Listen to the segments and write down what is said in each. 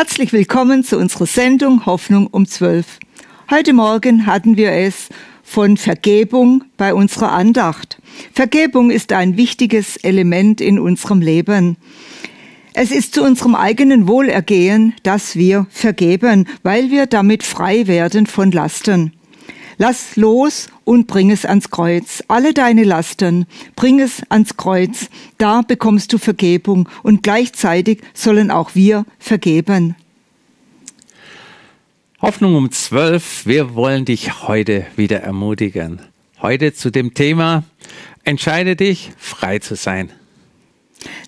Herzlich willkommen zu unserer Sendung Hoffnung um 12. Heute Morgen hatten wir es von Vergebung bei unserer Andacht. Vergebung ist ein wichtiges Element in unserem Leben. Es ist zu unserem eigenen Wohlergehen, dass wir vergeben, weil wir damit frei werden von Lasten. Lass los und bring es ans Kreuz. Alle deine Lasten, bring es ans Kreuz. Da bekommst du Vergebung und gleichzeitig sollen auch wir vergeben. Hoffnung um zwölf. Wir wollen dich heute wieder ermutigen. Heute zu dem Thema, entscheide dich, frei zu sein.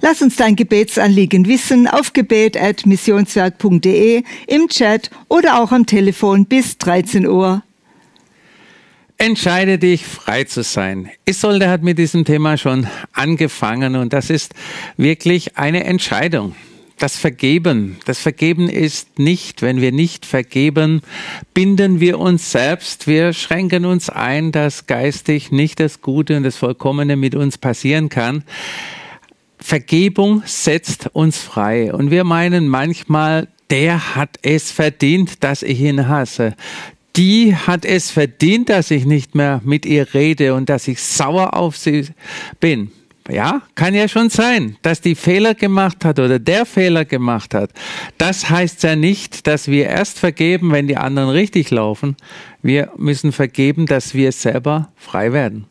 Lass uns dein Gebetsanliegen wissen auf gebet.missionswerk.de, im Chat oder auch am Telefon bis 13 Uhr. Entscheide dich, frei zu sein. Isolde hat mit diesem Thema schon angefangen und das ist wirklich eine Entscheidung. Das Vergeben. Das Vergeben ist nicht, wenn wir nicht vergeben, binden wir uns selbst. Wir schränken uns ein, dass geistig nicht das Gute und das Vollkommene mit uns passieren kann. Vergebung setzt uns frei. Und wir meinen manchmal, der hat es verdient, dass ich ihn hasse die hat es verdient, dass ich nicht mehr mit ihr rede und dass ich sauer auf sie bin. Ja, kann ja schon sein, dass die Fehler gemacht hat oder der Fehler gemacht hat. Das heißt ja nicht, dass wir erst vergeben, wenn die anderen richtig laufen. Wir müssen vergeben, dass wir selber frei werden.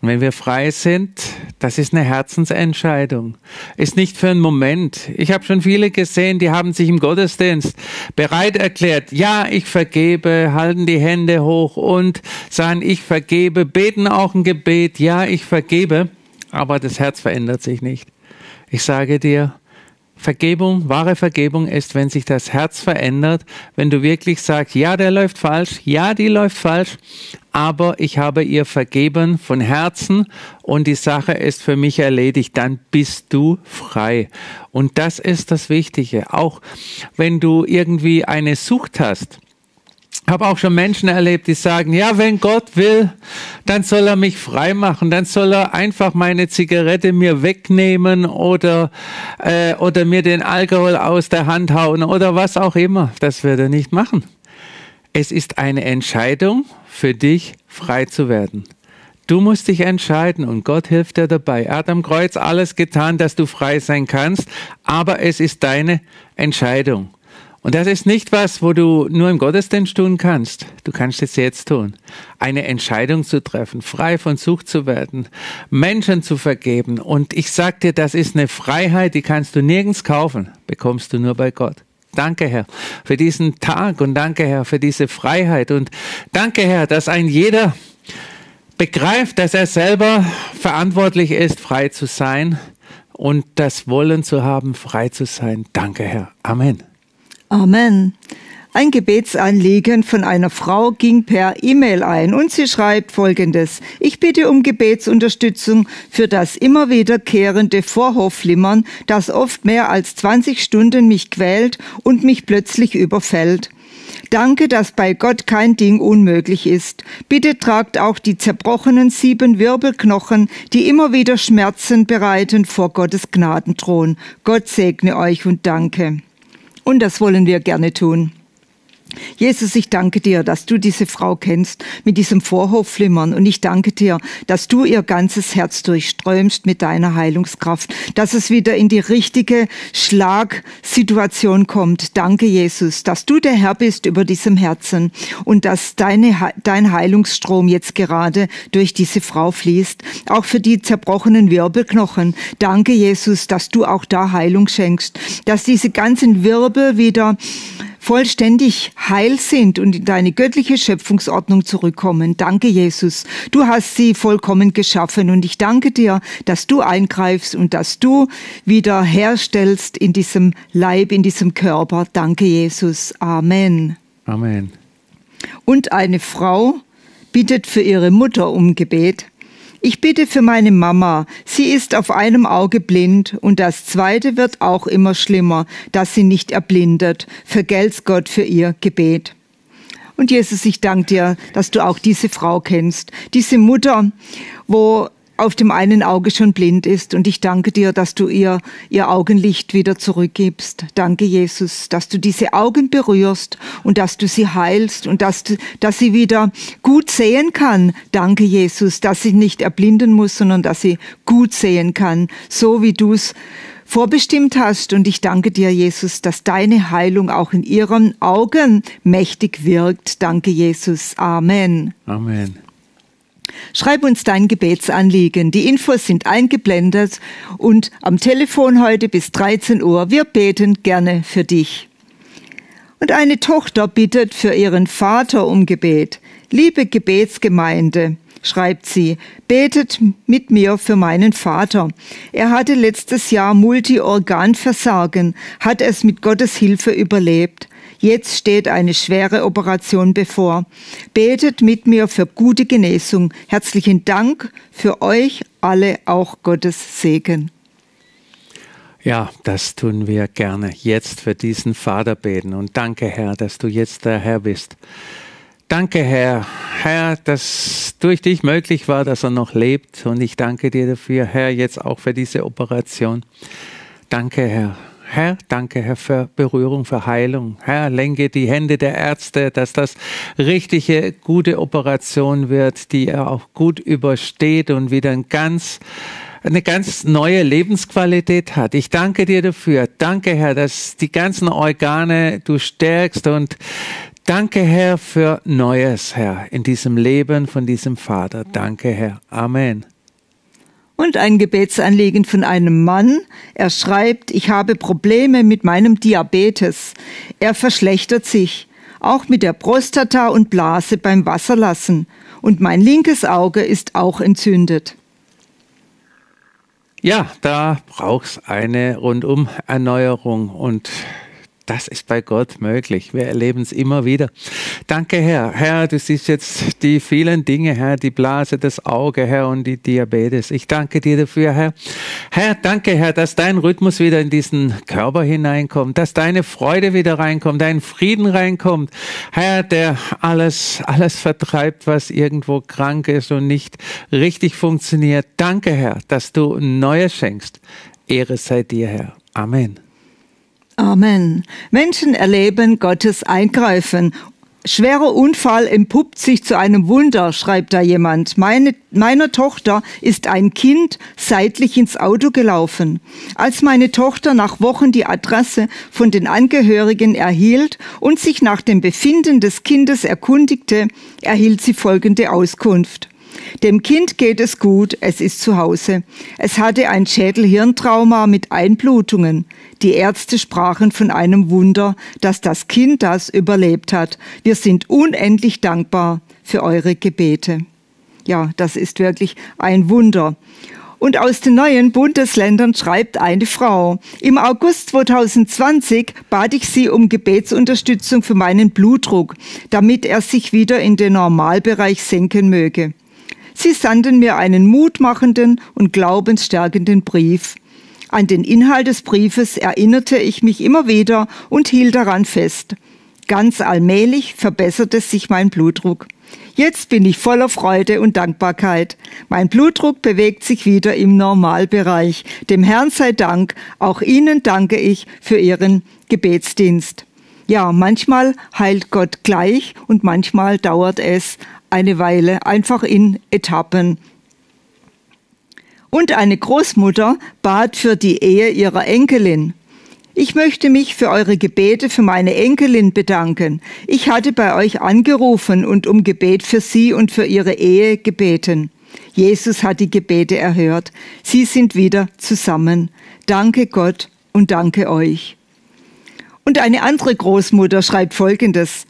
Und wenn wir frei sind, das ist eine Herzensentscheidung. Ist nicht für einen Moment. Ich habe schon viele gesehen, die haben sich im Gottesdienst bereit erklärt, ja, ich vergebe, halten die Hände hoch und sagen, ich vergebe, beten auch ein Gebet, ja, ich vergebe, aber das Herz verändert sich nicht. Ich sage dir, Vergebung, wahre Vergebung ist, wenn sich das Herz verändert, wenn du wirklich sagst, ja, der läuft falsch, ja, die läuft falsch, aber ich habe ihr vergeben von Herzen und die Sache ist für mich erledigt, dann bist du frei. Und das ist das Wichtige. Auch wenn du irgendwie eine Sucht hast, habe auch schon Menschen erlebt, die sagen, ja, wenn Gott will, dann soll er mich frei machen, dann soll er einfach meine Zigarette mir wegnehmen oder, äh, oder mir den Alkohol aus der Hand hauen oder was auch immer. Das wird er nicht machen. Es ist eine Entscheidung für dich, frei zu werden. Du musst dich entscheiden und Gott hilft dir dabei. Er hat am Kreuz alles getan, dass du frei sein kannst, aber es ist deine Entscheidung. Und das ist nicht was, wo du nur im Gottesdienst tun kannst. Du kannst es jetzt tun. Eine Entscheidung zu treffen, frei von Sucht zu werden, Menschen zu vergeben. Und ich sag dir, das ist eine Freiheit, die kannst du nirgends kaufen, bekommst du nur bei Gott. Danke, Herr, für diesen Tag und danke, Herr, für diese Freiheit. Und danke, Herr, dass ein jeder begreift, dass er selber verantwortlich ist, frei zu sein und das Wollen zu haben, frei zu sein. Danke, Herr. Amen. Amen. Ein Gebetsanliegen von einer Frau ging per E-Mail ein und sie schreibt folgendes. Ich bitte um Gebetsunterstützung für das immer wiederkehrende Vorhofflimmern, das oft mehr als 20 Stunden mich quält und mich plötzlich überfällt. Danke, dass bei Gott kein Ding unmöglich ist. Bitte tragt auch die zerbrochenen sieben Wirbelknochen, die immer wieder Schmerzen bereiten, vor Gottes Gnadenthron. Gott segne euch und danke. Und das wollen wir gerne tun. Jesus, ich danke dir, dass du diese Frau kennst mit diesem Vorhofflimmern und ich danke dir, dass du ihr ganzes Herz durchströmst mit deiner Heilungskraft, dass es wieder in die richtige Schlagsituation kommt. Danke, Jesus, dass du der Herr bist über diesem Herzen und dass deine, dein Heilungsstrom jetzt gerade durch diese Frau fließt, auch für die zerbrochenen Wirbelknochen. Danke, Jesus, dass du auch da Heilung schenkst, dass diese ganzen Wirbel wieder vollständig heil sind und in deine göttliche Schöpfungsordnung zurückkommen. Danke, Jesus. Du hast sie vollkommen geschaffen und ich danke dir, dass du eingreifst und dass du wieder herstellst in diesem Leib, in diesem Körper. Danke, Jesus. Amen. Amen. Und eine Frau bittet für ihre Mutter um Gebet. Ich bitte für meine Mama. Sie ist auf einem Auge blind und das zweite wird auch immer schlimmer, dass sie nicht erblindet. Vergelt's Gott für ihr Gebet. Und Jesus, ich danke dir, dass du auch diese Frau kennst, diese Mutter, wo auf dem einen Auge schon blind ist. Und ich danke dir, dass du ihr ihr Augenlicht wieder zurückgibst. Danke, Jesus, dass du diese Augen berührst und dass du sie heilst und dass, du, dass sie wieder gut sehen kann. Danke, Jesus, dass sie nicht erblinden muss, sondern dass sie gut sehen kann, so wie du es vorbestimmt hast. Und ich danke dir, Jesus, dass deine Heilung auch in ihren Augen mächtig wirkt. Danke, Jesus. Amen. Amen. Schreib uns dein Gebetsanliegen. Die Infos sind eingeblendet und am Telefon heute bis 13 Uhr. Wir beten gerne für dich. Und eine Tochter bittet für ihren Vater um Gebet. Liebe Gebetsgemeinde, schreibt sie, betet mit mir für meinen Vater. Er hatte letztes Jahr Multiorganversagen, hat es mit Gottes Hilfe überlebt. Jetzt steht eine schwere Operation bevor. Betet mit mir für gute Genesung. Herzlichen Dank für euch alle auch Gottes Segen. Ja, das tun wir gerne. Jetzt für diesen Vater beten. Und danke, Herr, dass du jetzt der Herr bist. Danke, Herr. Herr, dass durch dich möglich war, dass er noch lebt. Und ich danke dir dafür, Herr, jetzt auch für diese Operation. Danke, Herr. Herr, danke, Herr, für Berührung, für Heilung. Herr, lenke die Hände der Ärzte, dass das richtige, gute Operation wird, die er auch gut übersteht und wieder ein ganz eine ganz neue Lebensqualität hat. Ich danke dir dafür. Danke, Herr, dass die ganzen Organe du stärkst und danke, Herr, für Neues, Herr, in diesem Leben von diesem Vater. Danke, Herr. Amen und ein Gebetsanliegen von einem Mann. Er schreibt, ich habe Probleme mit meinem Diabetes. Er verschlechtert sich, auch mit der Prostata und Blase beim Wasserlassen. Und mein linkes Auge ist auch entzündet. Ja, da braucht's eine Rundum-Erneuerung und das ist bei Gott möglich. Wir erleben es immer wieder. Danke, Herr. Herr, du siehst jetzt die vielen Dinge, Herr, die Blase, das Auge, Herr, und die Diabetes. Ich danke dir dafür, Herr. Herr, danke, Herr, dass dein Rhythmus wieder in diesen Körper hineinkommt, dass deine Freude wieder reinkommt, dein Frieden reinkommt. Herr, der alles, alles vertreibt, was irgendwo krank ist und nicht richtig funktioniert. Danke, Herr, dass du Neues schenkst. Ehre sei dir, Herr. Amen. Amen. Menschen erleben Gottes Eingreifen Schwerer Unfall empuppt sich zu einem Wunder, schreibt da jemand. Meine, meiner Tochter ist ein Kind seitlich ins Auto gelaufen. Als meine Tochter nach Wochen die Adresse von den Angehörigen erhielt und sich nach dem Befinden des Kindes erkundigte, erhielt sie folgende Auskunft. Dem Kind geht es gut, es ist zu Hause. Es hatte ein Schädelhirntrauma mit Einblutungen. Die Ärzte sprachen von einem Wunder, dass das Kind das überlebt hat. Wir sind unendlich dankbar für eure Gebete. Ja, das ist wirklich ein Wunder. Und aus den neuen Bundesländern schreibt eine Frau, im August 2020 bat ich sie um Gebetsunterstützung für meinen Blutdruck, damit er sich wieder in den Normalbereich senken möge. Sie sandten mir einen mutmachenden und glaubensstärkenden Brief. An den Inhalt des Briefes erinnerte ich mich immer wieder und hielt daran fest. Ganz allmählich verbesserte sich mein Blutdruck. Jetzt bin ich voller Freude und Dankbarkeit. Mein Blutdruck bewegt sich wieder im Normalbereich. Dem Herrn sei Dank. Auch Ihnen danke ich für Ihren Gebetsdienst. Ja, manchmal heilt Gott gleich und manchmal dauert es eine Weile, einfach in Etappen. Und eine Großmutter bat für die Ehe ihrer Enkelin. Ich möchte mich für eure Gebete für meine Enkelin bedanken. Ich hatte bei euch angerufen und um Gebet für sie und für ihre Ehe gebeten. Jesus hat die Gebete erhört. Sie sind wieder zusammen. Danke Gott und danke euch. Und eine andere Großmutter schreibt Folgendes.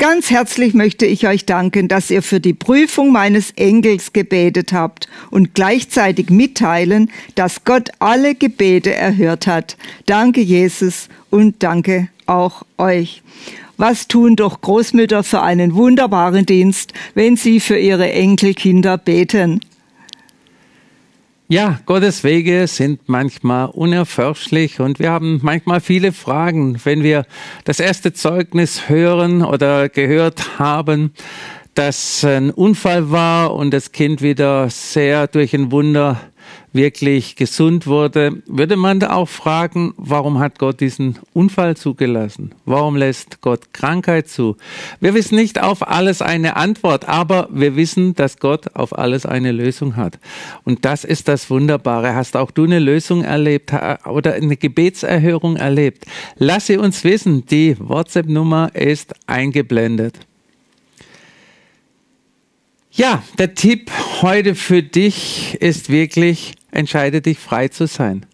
Ganz herzlich möchte ich euch danken, dass ihr für die Prüfung meines Engels gebetet habt und gleichzeitig mitteilen, dass Gott alle Gebete erhört hat. Danke Jesus und danke auch euch. Was tun doch Großmütter für einen wunderbaren Dienst, wenn sie für ihre Enkelkinder beten? Ja, Gottes Wege sind manchmal unerforschlich und wir haben manchmal viele Fragen. Wenn wir das erste Zeugnis hören oder gehört haben, dass ein Unfall war und das Kind wieder sehr durch ein Wunder wirklich gesund wurde, würde man da auch fragen, warum hat Gott diesen Unfall zugelassen? Warum lässt Gott Krankheit zu? Wir wissen nicht auf alles eine Antwort, aber wir wissen, dass Gott auf alles eine Lösung hat. Und das ist das Wunderbare. Hast auch du eine Lösung erlebt oder eine Gebetserhörung erlebt? Lass sie uns wissen. Die WhatsApp-Nummer ist eingeblendet. Ja, der Tipp heute für dich ist wirklich, entscheide dich frei zu sein.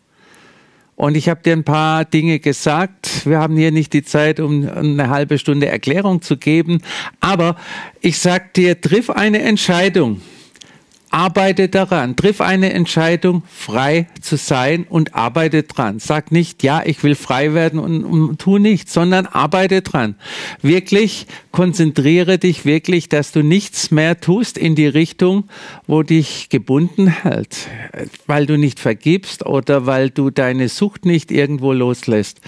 Und ich habe dir ein paar Dinge gesagt. Wir haben hier nicht die Zeit, um eine halbe Stunde Erklärung zu geben. Aber ich sag dir, triff eine Entscheidung arbeite daran, triff eine Entscheidung, frei zu sein und arbeite dran. Sag nicht, ja, ich will frei werden und, und tu nichts, sondern arbeite dran. Wirklich konzentriere dich wirklich, dass du nichts mehr tust in die Richtung, wo dich gebunden hält, weil du nicht vergibst oder weil du deine Sucht nicht irgendwo loslässt.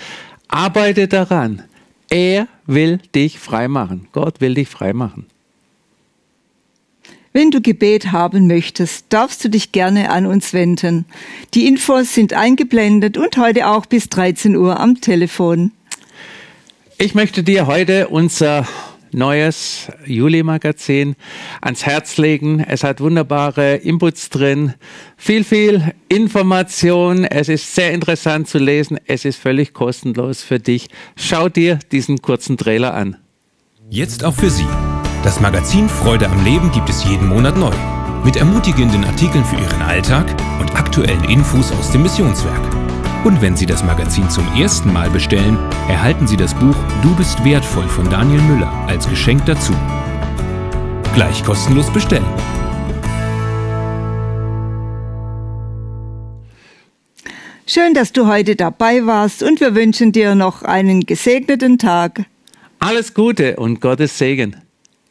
Arbeite daran. Er will dich frei machen. Gott will dich frei machen. Wenn du Gebet haben möchtest, darfst du dich gerne an uns wenden. Die Infos sind eingeblendet und heute auch bis 13 Uhr am Telefon. Ich möchte dir heute unser neues Juli-Magazin ans Herz legen. Es hat wunderbare Inputs drin, viel, viel Information. Es ist sehr interessant zu lesen. Es ist völlig kostenlos für dich. Schau dir diesen kurzen Trailer an. Jetzt auch für Sie. Das Magazin Freude am Leben gibt es jeden Monat neu. Mit ermutigenden Artikeln für Ihren Alltag und aktuellen Infos aus dem Missionswerk. Und wenn Sie das Magazin zum ersten Mal bestellen, erhalten Sie das Buch Du bist wertvoll von Daniel Müller als Geschenk dazu. Gleich kostenlos bestellen. Schön, dass du heute dabei warst und wir wünschen dir noch einen gesegneten Tag. Alles Gute und Gottes Segen.